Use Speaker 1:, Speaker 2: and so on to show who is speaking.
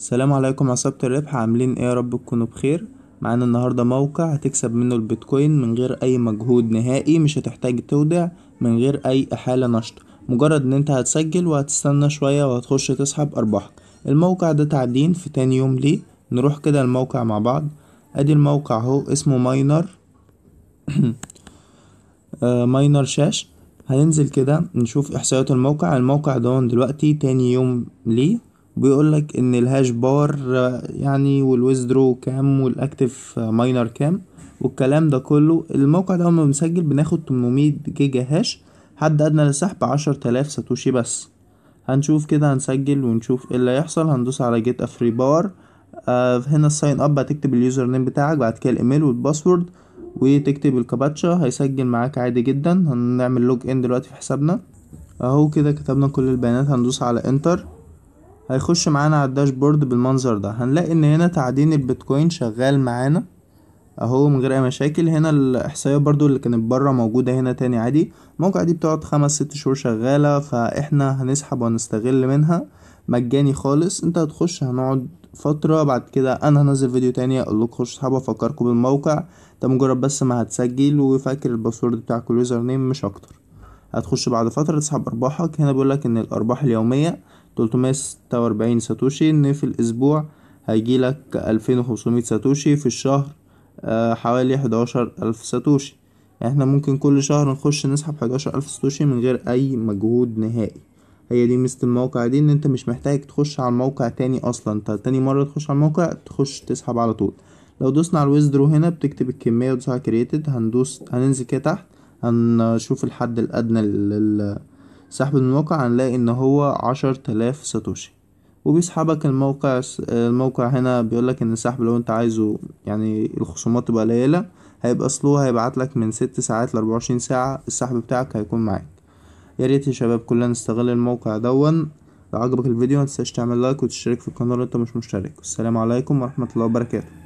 Speaker 1: السلام عليكم عصابة الربح عاملين إيه يا رب؟ تكونوا بخير. معانا النهاردة موقع هتكسب منه البيتكوين من غير أي مجهود نهائي مش هتحتاج تودع من غير أي إحالة نشط. مجرد إن أنت هتسجل وهتستنى شوية وهتخش تسحب أرباحك. الموقع ده تعدين في تاني يوم ليه. نروح كده الموقع مع بعض. أدي الموقع أهو اسمه ماينر. آه ماينر شاش. هننزل كده نشوف إحصائيات الموقع. الموقع ده دلوقتي تاني يوم ليه. بيقول لك إن ال hash power يعني وال withdraw كام وال active miner كام والكلام ده كله. الموقع ده لما بنسجل بناخد 800 giga hash حد أدنى للسحب عشرة آلاف ساتوشي بس. هنشوف كده هنسجل ونشوف إيه اللي هيحصل. هندوس على get free power آه هنا ال sign up هتكتب ال username بتاعك بعد كده ال email وال password وتكتب الكابتشا. هيسجل معاك عادي جدا. هنعمل log in دلوقتي في حسابنا. أهو كده كتبنا كل البيانات. هندوس على enter هيخش معانا على ال dashboard بالمنظر ده. هنلاقي إن هنا تعدين البيتكوين شغال معانا أهو من غير أي مشاكل. هنا الإحصائيات برضو اللي كانت بره موجودة هنا تاني عادي. الموقع دي بتقعد خمس ست شهور شغالة فإحنا هنسحب وهنستغل منها. مجاني خالص. أنت هتخش هنقعد فترة بعد كده أنا هنزل فيديو تاني أقول لكم خشوا اسحبوا افكركم بالموقع. ده مجرد بس ما هتسجل وفاكر ال password بتاعك وال username مش أكتر. هتخش بعد فترة تسحب أرباحك. هنا بيقولك إن الأرباح اليومية تلتمية ستة وأربعين ساتوشي إن في الأسبوع هيجيلك ألفين وخمسمية ساتوشي في الشهر آه حوالي حداشر ألف ساتوشي. إحنا ممكن كل شهر نخش نسحب حداشر ألف ساتوشي من غير أي مجهود نهائي. هي دي ميزة الموقع دي إن أنت مش محتاج تخش على الموقع تاني أصلا. أنت تاني مرة تخش على الموقع تخش تسحب على طول. لو دوسنا على ال withdraw هنا بتكتب الكمية وتدوس على created هندوس هننزل كده تحت هنشوف الحد الأدنى لل سحب الموقع هنلاقي إن هو عشر تلاف ساتوشي. وبيسحبك الموقع الموقع هنا بيقولك إن السحب لو أنت عايزه يعني الخصومات تبقى قليلة هيبقى slow هيبعتلك من ست ساعات لأربعة وعشرين ساعة السحب بتاعك هيكون معاك. ياريت يا شباب كلنا نستغل الموقع دون. لو عجبك الفيديو متنساش تعمل like وتشترك في القناة لو أنت مش مشترك. السلام عليكم ورحمة الله وبركاته.